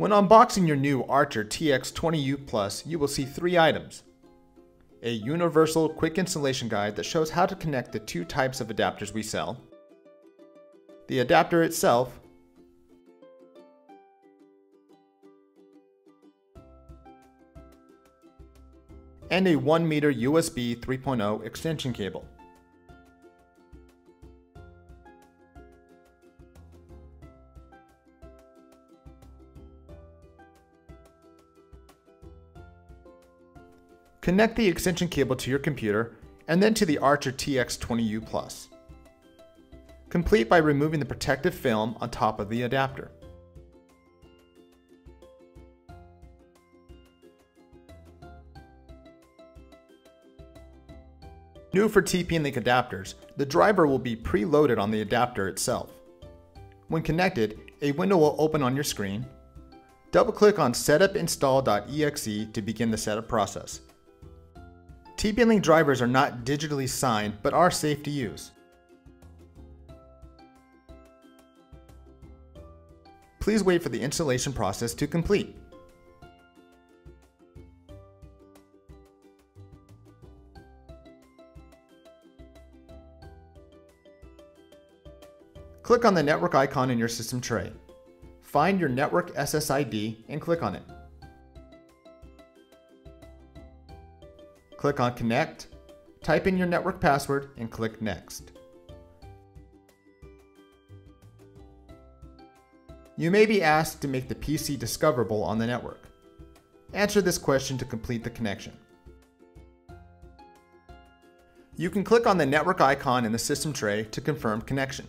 When unboxing your new Archer TX20U Plus, you will see three items. A universal quick installation guide that shows how to connect the two types of adapters we sell, the adapter itself, and a 1 meter USB 3.0 extension cable. Connect the extension cable to your computer and then to the Archer TX20U Plus. Complete by removing the protective film on top of the adapter. New for TP-Link adapters, the driver will be preloaded on the adapter itself. When connected, a window will open on your screen. Double-click on setupinstall.exe to begin the setup process. TP-Link drivers are not digitally signed, but are safe to use. Please wait for the installation process to complete. Click on the network icon in your system tray. Find your network SSID and click on it. Click on Connect, type in your network password, and click Next. You may be asked to make the PC discoverable on the network. Answer this question to complete the connection. You can click on the network icon in the system tray to confirm connection.